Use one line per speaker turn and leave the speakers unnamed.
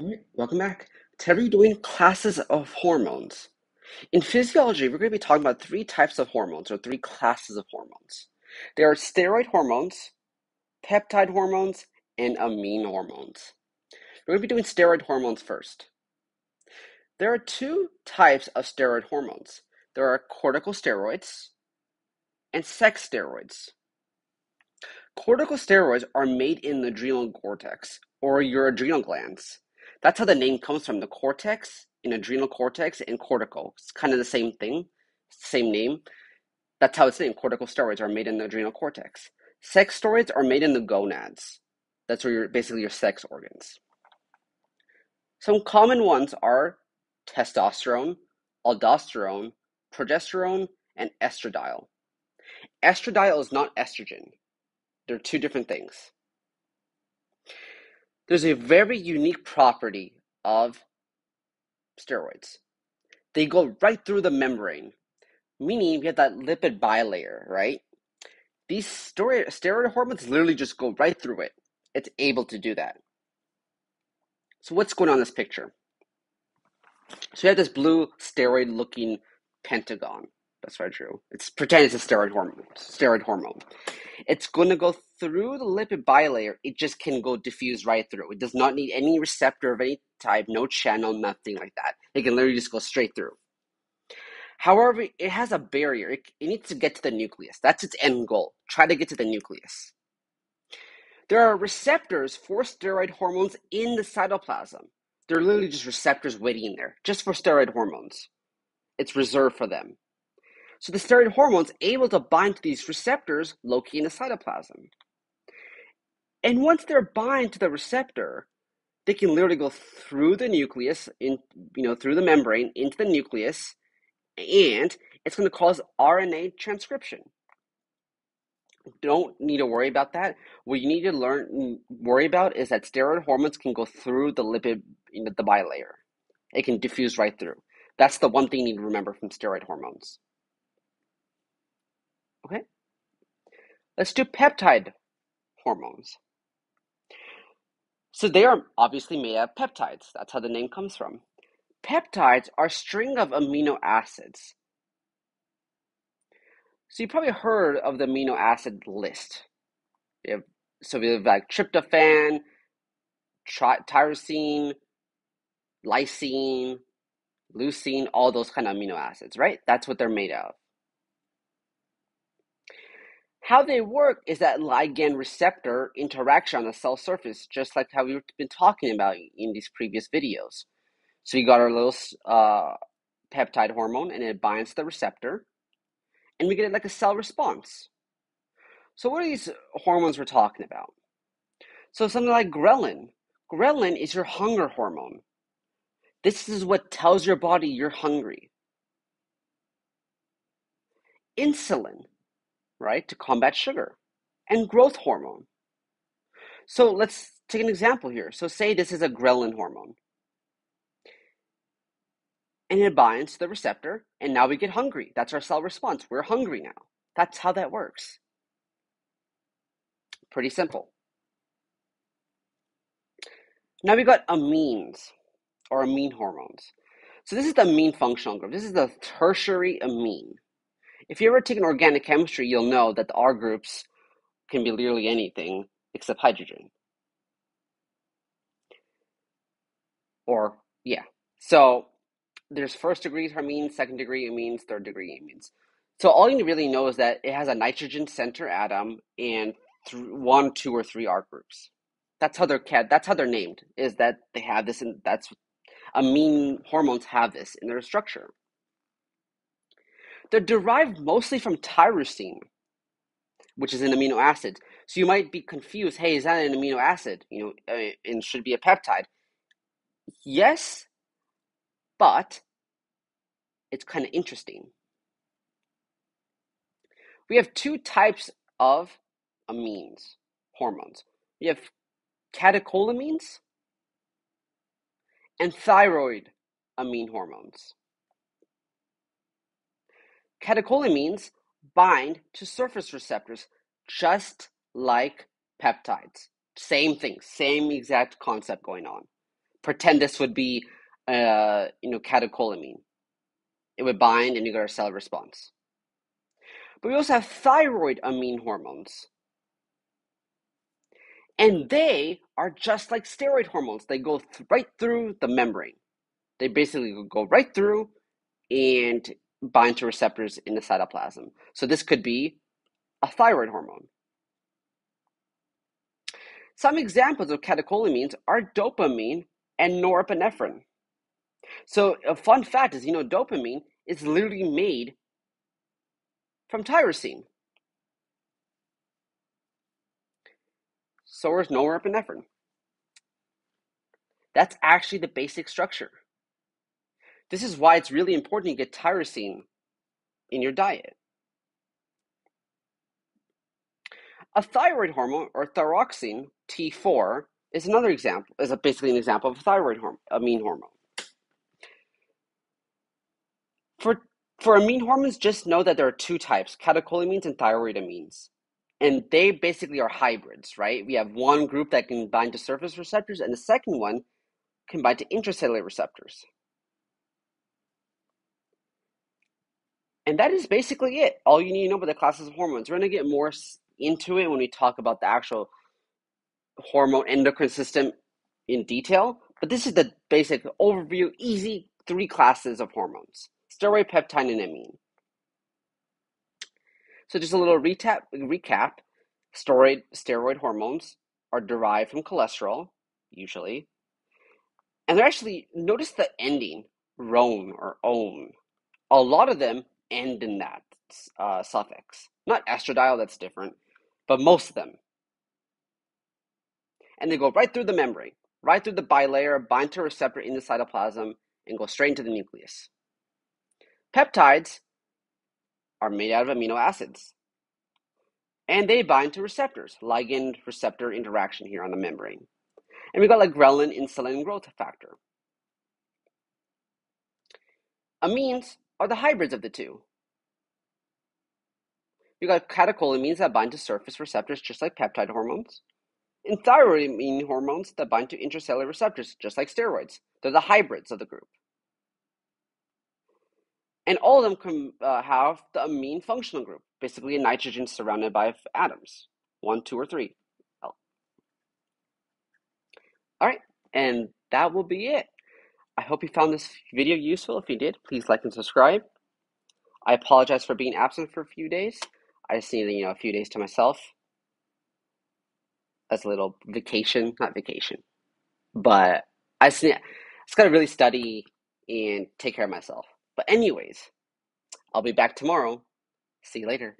All right, welcome back. Today we're doing classes of hormones. In physiology, we're going to be talking about three types of hormones or three classes of hormones. There are steroid hormones, peptide hormones, and amine hormones. We're going to be doing steroid hormones first. There are two types of steroid hormones. There are corticosteroids and sex steroids. Corticosteroids are made in the adrenal cortex or your adrenal glands. That's how the name comes from the cortex, in adrenal cortex, and cortical. It's kind of the same thing, same name. That's how it's named. Corticosteroids are made in the adrenal cortex. Sex steroids are made in the gonads. That's where you're basically your sex organs. Some common ones are testosterone, aldosterone, progesterone, and estradiol. Estradiol is not estrogen. They're two different things. There's a very unique property of steroids. They go right through the membrane, meaning we have that lipid bilayer, right? These steroid, steroid hormones literally just go right through it. It's able to do that. So what's going on in this picture? So you have this blue steroid looking pentagon. That's what I drew. It's pretend it's a steroid hormone. Steroid hormone. It's going to go through the lipid bilayer. It just can go diffuse right through. It does not need any receptor of any type, no channel, nothing like that. It can literally just go straight through. However, it has a barrier. It, it needs to get to the nucleus. That's its end goal. Try to get to the nucleus. There are receptors for steroid hormones in the cytoplasm. They're literally just receptors waiting there, just for steroid hormones. It's reserved for them. So the steroid hormone's able to bind to these receptors located in the cytoplasm. And once they're bind to the receptor, they can literally go through the nucleus, in you know, through the membrane into the nucleus, and it's going to cause RNA transcription. Don't need to worry about that. What you need to learn, worry about, is that steroid hormones can go through the lipid, you know, the bilayer. It can diffuse right through. That's the one thing you need to remember from steroid hormones. Okay? Let's do peptide hormones. So they are obviously made of peptides. That's how the name comes from. Peptides are string of amino acids. So you probably heard of the amino acid list. Have, so we have like tryptophan, tri- tyrosine, lysine, leucine, all those kind of amino acids, right? That's what they're made of. How they work is that ligand receptor interaction on the cell surface, just like how we've been talking about in these previous videos. So you got our little uh, peptide hormone, and it binds the receptor, and we get like a cell response. So what are these hormones we're talking about? So something like ghrelin. Ghrelin is your hunger hormone. This is what tells your body you're hungry. Insulin right, to combat sugar, and growth hormone. So let's take an example here. So say this is a ghrelin hormone. And it binds to the receptor, and now we get hungry. That's our cell response. We're hungry now. That's how that works. Pretty simple. Now we've got amines, or amine hormones. So this is the amine functional group. This is the tertiary amine. If you ever take an organic chemistry, you'll know that the R groups can be literally anything except hydrogen. Or, yeah. So there's first degree amines, second degree amines, third degree amines. So all you really know is that it has a nitrogen center atom and th- one, two, or three R groups. That's how they're that's how they're named. Is that they have this, and that's amine hormones have this in their structure. They're derived mostly from tyrosine, which is an amino acid. So you might be confused. Hey, is that an amino acid? You know, uh, and should be a peptide. Yes, but it's kind of interesting. We have two types of amines, hormones. We have catecholamines and thyroid amine hormones. Catecholamines bind to surface receptors just like peptides. Same thing, same exact concept going on. pretend this would be, uh, you know, catecholamine. It would bind and you get a cell response. But we also have thyroid amine hormones. And they are just like steroid hormones. They go th- right through the membrane. They basically go right through and bind to receptors in the cytoplasm. So this could be a thyroid hormone. Some examples of catecholamines are dopamine and norepinephrine. So a fun fact is, you know, dopamine is literally made from tyrosine. So is norepinephrine. That's actually the basic structure. This is why it's really important to get tyrosine in your diet. A thyroid hormone or thyroxine T4 is another example, is basically an example of a thyroid hormone, amine hormone. For, for amine hormones, just know that there are two types, catecholamines and thyroid amines. And they basically are hybrids, right? We have one group that can bind to surface receptors, and the second one can bind to intracellular receptors. And that is basically it. All you need to know about the classes of hormones. We're going to get more into it when we talk about the actual hormone endocrine system in detail. But this is the basic overview, easy three classes of hormones steroid, peptide, and amine. So just a little recap, recap. Steroid, steroid hormones are derived from cholesterol, usually. And they're actually, notice the ending, rone or own. A lot of them end in that uh, suffix. Not estradiol, that's different, but most of them. And they go right through the membrane, right through the bilayer, bind to a receptor in the cytoplasm, and go straight into the nucleus. Peptides are made out of amino acids. And they bind to receptors, ligand receptor interaction here on the membrane. And we got like ghrelin, insulin, and growth factor. Amines are the hybrids of the two. You got catecholamines that bind to surface receptors just like peptide hormones, and thyroid hormones that bind to intracellular receptors just like steroids. They're the hybrids of the group. And all of them uh, have the amine functional group, basically a nitrogen surrounded by atoms, one, two, or three. All right, and that will be it. I hope you found this video useful. If you did, please like and subscribe. I apologize for being absent for a few days. I just needed, you know, a few days to myself as a little vacation, not vacation, but I just, just got to really study and take care of myself. But anyways, I'll be back tomorrow. See you later.